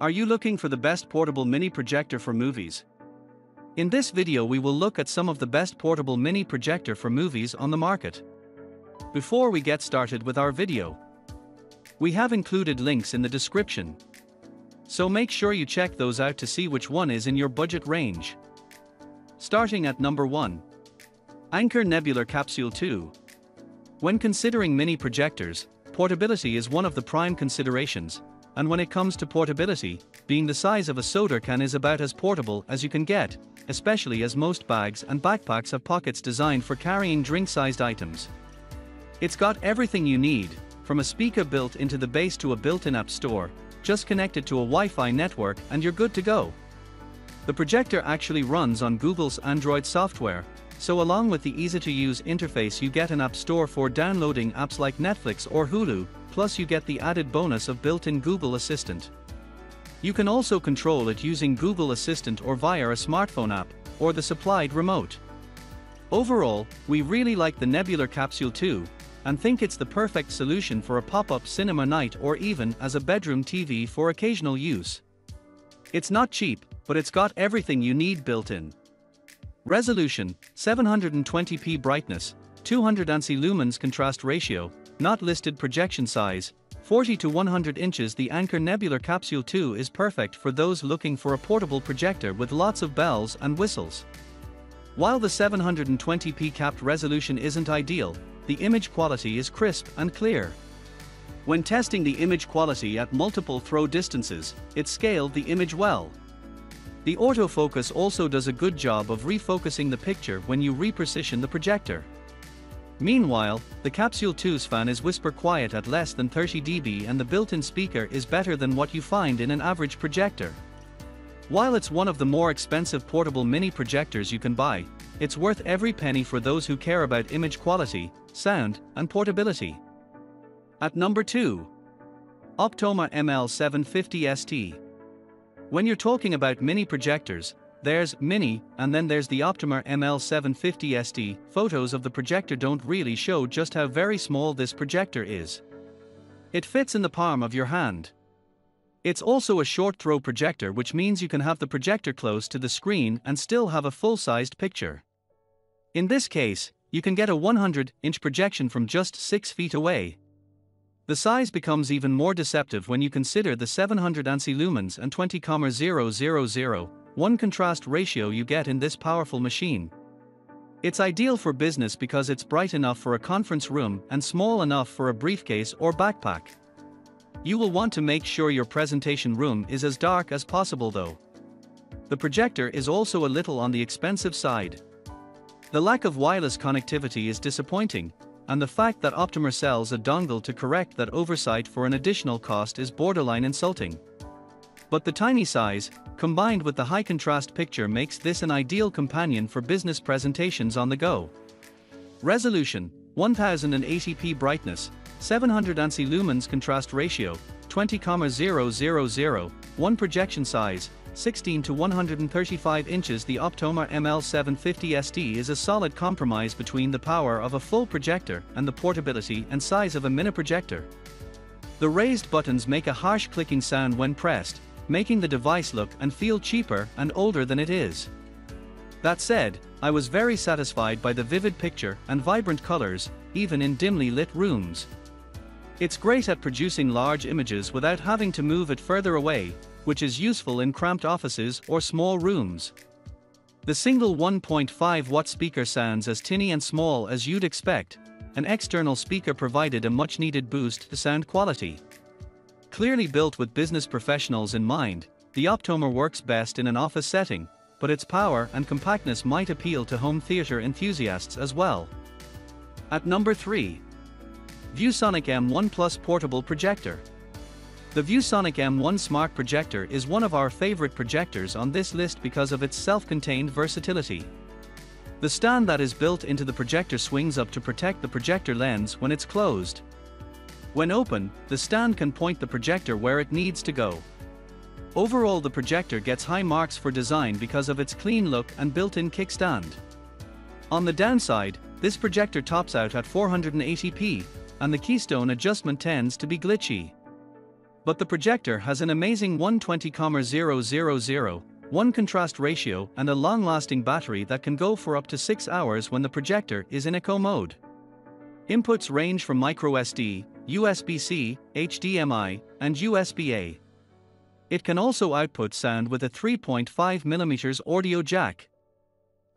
Are you looking for the best portable mini projector for movies? In this video we will look at some of the best portable mini projector for movies on the market. Before we get started with our video, we have included links in the description. So make sure you check those out to see which one is in your budget range. Starting at number 1. Anker Nebula Capsule 2. When considering mini projectors, portability is one of the prime considerations, and when it comes to portability, being the size of a soda can is about as portable as you can get, especially as most bags and backpacks have pockets designed for carrying drink-sized items. It's got everything you need, from a speaker built into the base to a built-in app store, just connect it to a Wi-Fi network and you're good to go. The projector actually runs on Google's Android software, so along with the easy-to-use interface you get an app store for downloading apps like Netflix or Hulu, plus you get the added bonus of built-in Google Assistant. You can also control it using Google Assistant or via a smartphone app, or the supplied remote. Overall, we really like the Nebula Capsule 2, and think it's the perfect solution for a pop-up cinema night or even as a bedroom TV for occasional use. It's not cheap, but it's got everything you need built in. Resolution, 720p brightness, 200 ANSI lumens contrast ratio, not listed projection size, 40 to 100 inches The Anker Nebula Capsule 2 is perfect for those looking for a portable projector with lots of bells and whistles. While the 720p capped resolution isn't ideal, the image quality is crisp and clear. When testing the image quality at multiple throw distances, it scaled the image well. The autofocus also does a good job of refocusing the picture when you reposition the projector. Meanwhile, the Capsule 2's fan is whisper quiet at less than 30 dB and the built-in speaker is better than what you find in an average projector. While it's one of the more expensive portable mini projectors you can buy, it's worth every penny for those who care about image quality, sound, and portability. At number 2. Optoma ML750 ST. When you're talking about mini projectors, there's Mini, and then there's the Optoma ML750 ST. Photos of the projector don't really show just how very small this projector is. It fits in the palm of your hand. It's also a short throw projector, which means you can have the projector close to the screen and still have a full sized picture. In this case, you can get a 100 inch projection from just 6 feet away. The size becomes even more deceptive when you consider the 700 ANSI lumens and 20,000 1 contrast ratio you get in this powerful machine. It's ideal for business because it's bright enough for a conference room and small enough for a briefcase or backpack. You will want to make sure your presentation room is as dark as possible though. The projector is also a little on the expensive side. The lack of wireless connectivity is disappointing, and the fact that Optoma sells a dongle to correct that oversight for an additional cost is borderline insulting. But the tiny size, combined with the high contrast picture makes this an ideal companion for business presentations on the go. Resolution, 1080p brightness, 700 ANSI lumens contrast ratio, 20,000, 1 projection size, 16 to 135 inches The Optoma ML750 ST is a solid compromise between the power of a full projector and the portability and size of a mini projector. The raised buttons make a harsh clicking sound when pressed, making the device look and feel cheaper and older than it is. That said, I was very satisfied by the vivid picture and vibrant colors, even in dimly lit rooms. It's great at producing large images without having to move it further away, which is useful in cramped offices or small rooms. The single 1.5 watt speaker sounds as tinny and small as you'd expect, an external speaker provided a much needed boost to sound quality. Clearly built with business professionals in mind, the Optoma works best in an office setting, but its power and compactness might appeal to home theater enthusiasts as well. At number 3. ViewSonic M1 Plus Portable Projector. The ViewSonic M1 Smart Projector is one of our favorite projectors on this list because of its self-contained versatility. The stand that is built into the projector swings up to protect the projector lens when it's closed. When open, the stand can point the projector where it needs to go. Overall the projector gets high marks for design because of its clean look and built-in kickstand. On the downside, this projector tops out at 480p, and the keystone adjustment tends to be glitchy. But the projector has an amazing 120,000, 1 contrast ratio and a long-lasting battery that can go for up to 6 hours when the projector is in eco mode. Inputs range from microSD, USB-C, HDMI, and USB-A. It can also output sound with a 3.5mm audio jack.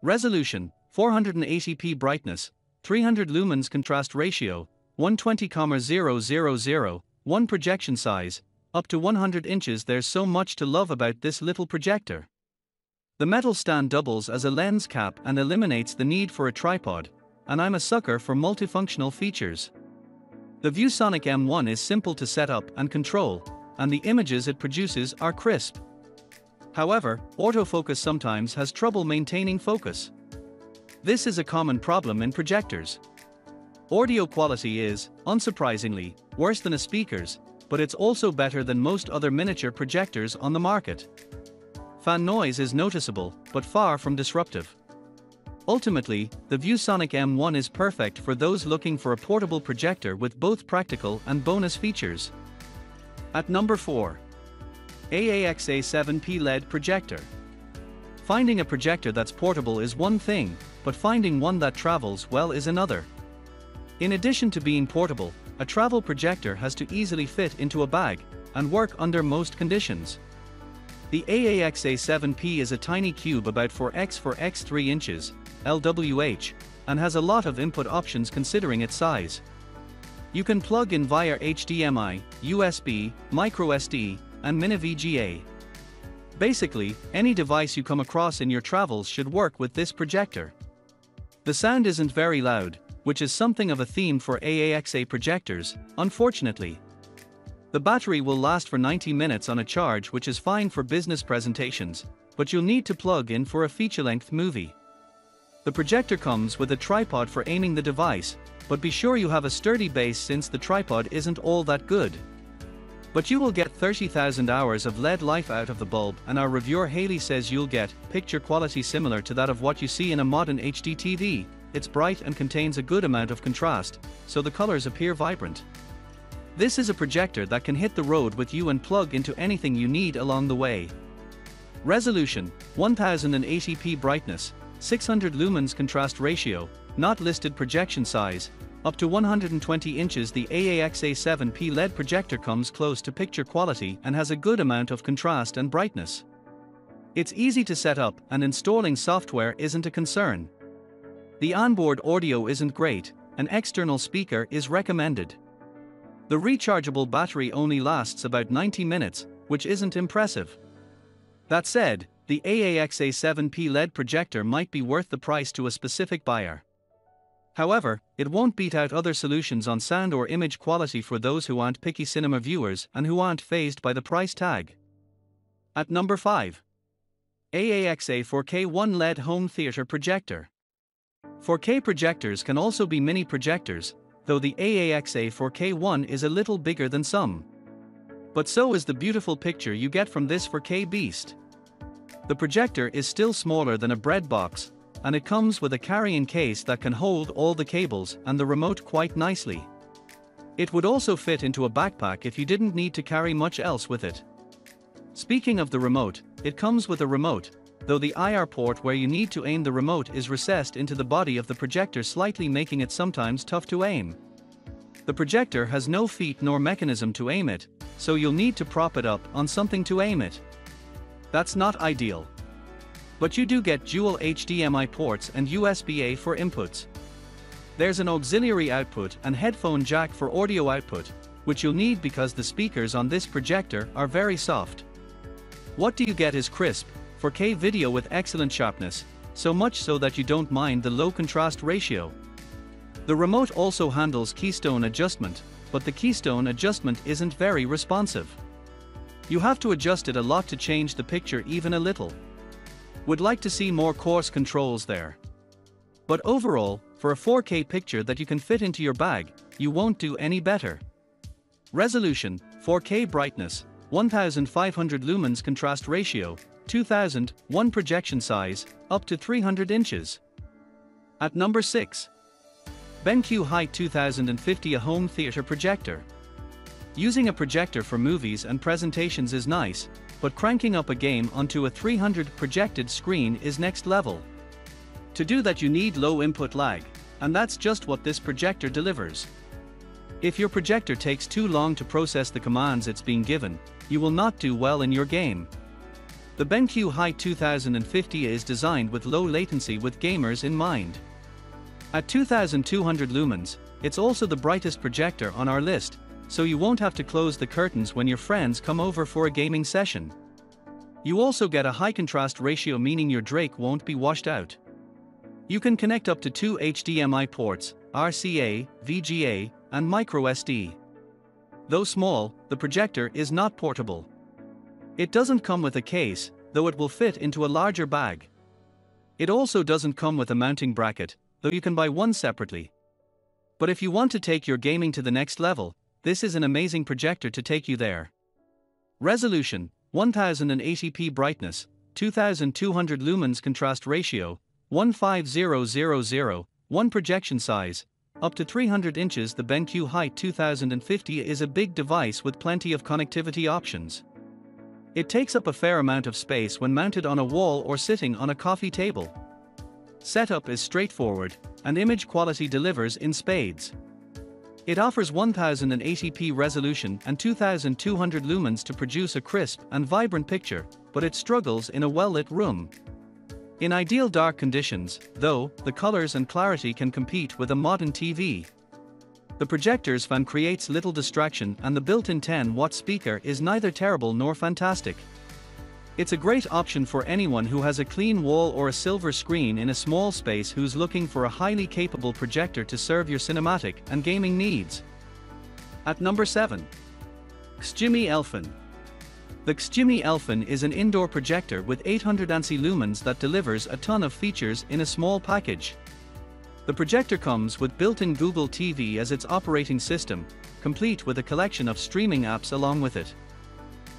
Resolution 480p brightness, 300 lumens contrast ratio, 120,000, 1 projection size, up to 100 inches. There's so much to love about this little projector. The metal stand doubles as a lens cap and eliminates the need for a tripod, and I'm a sucker for multifunctional features. The ViewSonic M1 is simple to set up and control, and the images it produces are crisp. However, autofocus sometimes has trouble maintaining focus. This is a common problem in projectors. Audio quality is, unsurprisingly, worse than a speaker's, but it's also better than most other miniature projectors on the market. Fan noise is noticeable, but far from disruptive. Ultimately, the ViewSonic M1 is perfect for those looking for a portable projector with both practical and bonus features. At number 4. AAXA 7P LED Projector. Finding a projector that's portable is one thing, but finding one that travels well is another. In addition to being portable, a travel projector has to easily fit into a bag and work under most conditions. The AAXA 7P is a tiny cube about 4x 4x 3 inches, LWH, and has a lot of input options considering its size. You can plug in via HDMI, USB, microSD, and mini VGA. Basically, any device you come across in your travels should work with this projector. The sound isn't very loud, which is something of a theme for AAXA projectors, unfortunately. The battery will last for 90 minutes on a charge which is fine for business presentations, but you'll need to plug in for a feature-length movie. The projector comes with a tripod for aiming the device, but be sure you have a sturdy base since the tripod isn't all that good. But you will get 30,000 hours of LED life out of the bulb and our reviewer Haley says you'll get picture quality similar to that of what you see in a modern HD TV, it's bright and contains a good amount of contrast, so the colors appear vibrant. This is a projector that can hit the road with you and plug into anything you need along the way. Resolution, 1080p brightness, 600 lumens contrast ratio, not listed projection size, up to 120 inches the AAXA 7P LED projector comes close to picture quality and has a good amount of contrast and brightness. It's easy to set up and installing software isn't a concern. The onboard audio isn't great, an external speaker is recommended. The rechargeable battery only lasts about 90 minutes, which isn't impressive. That said, the AAXA 7P LED projector might be worth the price to a specific buyer. However, it won't beat out other solutions on sound or image quality for those who aren't picky cinema viewers and who aren't phased by the price tag. At number 5. AAXA 4K 1 LED Home Theater Projector. 4K projectors can also be mini projectors, though the AAXA 4K 1 is a little bigger than some. But so is the beautiful picture you get from this 4K beast. The projector is still smaller than a bread box, and it comes with a carrying case that can hold all the cables and the remote quite nicely. It would also fit into a backpack if you didn't need to carry much else with it. Speaking of the remote, it comes with a remote, though the IR port where you need to aim the remote is recessed into the body of the projector slightly making it sometimes tough to aim. The projector has no feet nor mechanism to aim it, so you'll need to prop it up on something to aim it. That's not ideal. But you do get dual HDMI ports and USB-A for inputs. There's an auxiliary output and headphone jack for audio output, which you'll need because the speakers on this projector are very soft. What do you get is crisp, 4K video with excellent sharpness, so much so that you don't mind the low contrast ratio. The remote also handles keystone adjustment, but the keystone adjustment isn't very responsive. You have to adjust it a lot to change the picture even a little. Would like to see more coarse controls there. But overall, for a 4K picture that you can fit into your bag, you won't do any better. Resolution, 4K brightness, 1500 lumens contrast ratio, 2000, 1 projection size, up to 300 inches. At number 6. BenQ HT 2050 A Home Theater Projector. Using a projector for movies and presentations is nice, but cranking up a game onto a 300 projected screen is next level. To do that you need low input lag, and that's just what this projector delivers. If your projector takes too long to process the commands it's being given, you will not do well in your game. The BenQ HT 2050 is designed with low latency with gamers in mind. At 2200 lumens, it's also the brightest projector on our list, so you won't have to close the curtains when your friends come over for a gaming session. You also get a high contrast ratio meaning your Drake won't be washed out. You can connect up to two HDMI ports, RCA, VGA, and microSD. Though small, the projector is not portable. It doesn't come with a case, though it will fit into a larger bag. It also doesn't come with a mounting bracket, though you can buy one separately. But if you want to take your gaming to the next level, this is an amazing projector to take you there. Resolution 1080p brightness, 2200 lumens contrast ratio, 15000, 1 projection size, up to 300 inches. The BenQ HT 2050 is a big device with plenty of connectivity options. It takes up a fair amount of space when mounted on a wall or sitting on a coffee table. Setup is straightforward, and image quality delivers in spades. It offers 1080p resolution and 2200 lumens to produce a crisp and vibrant picture, but it struggles in a well-lit room. In ideal dark conditions, though, the colors and clarity can compete with a modern TV. The projector's fan creates little distraction and the built-in 10-watt speaker is neither terrible nor fantastic. It's a great option for anyone who has a clean wall or a silver screen in a small space who's looking for a highly capable projector to serve your cinematic and gaming needs. At number 7. Xgimi Elfin. The Xgimi Elfin is an indoor projector with 800 ANSI lumens that delivers a ton of features in a small package. The projector comes with built-in Google TV as its operating system, complete with a collection of streaming apps along with it.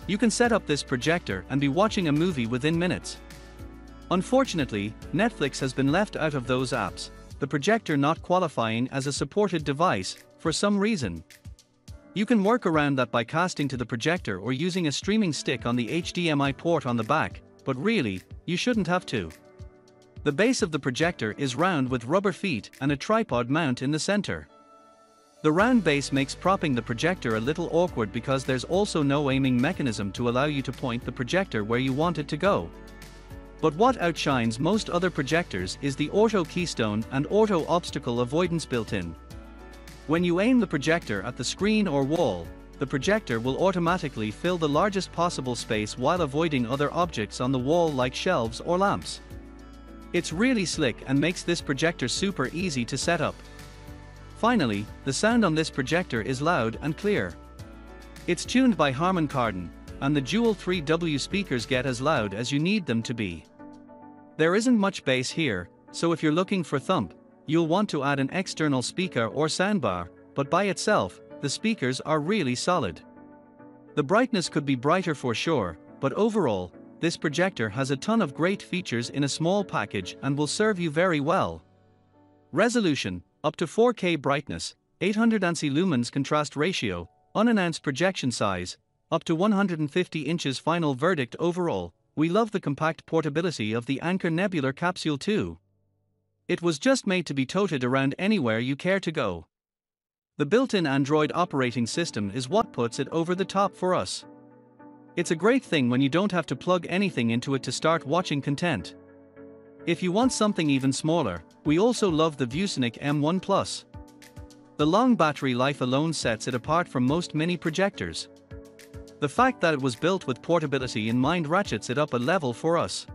You can set up this projector and be watching a movie within minutes. Unfortunately, Netflix has been left out of those apps, the projector not qualifying as a supported device, for some reason. You can work around that by casting to the projector or using a streaming stick on the HDMI port on the back, but really, you shouldn't have to. The base of the projector is round with rubber feet and a tripod mount in the center. The round base makes propping the projector a little awkward because there's also no aiming mechanism to allow you to point the projector where you want it to go. But what outshines most other projectors is the auto keystone and auto obstacle avoidance built in. When you aim the projector at the screen or wall, the projector will automatically fill the largest possible space while avoiding other objects on the wall like shelves or lamps. It's really slick and makes this projector super easy to set up. Finally, the sound on this projector is loud and clear. It's tuned by Harman Kardon, and the Jewel 3W speakers get as loud as you need them to be. There isn't much bass here, so if you're looking for thump, You'll want to add an external speaker or soundbar, but by itself, the speakers are really solid. The brightness could be brighter for sure, but overall, this projector has a ton of great features in a small package and will serve you very well. Resolution, up to 4K brightness, 800 ANSI lumens contrast ratio, unannounced projection size, up to 150 inches final verdict overall, we love the compact portability of the Anker Nebula Capsule 2. It was just made to be toted around anywhere you care to go. The built-in Android operating system is what puts it over the top for us. It's a great thing when you don't have to plug anything into it to start watching content. If you want something even smaller, we also love the ViewSonic M1 Plus. The long battery life alone sets it apart from most mini projectors. The fact that it was built with portability in mind ratchets it up a level for us.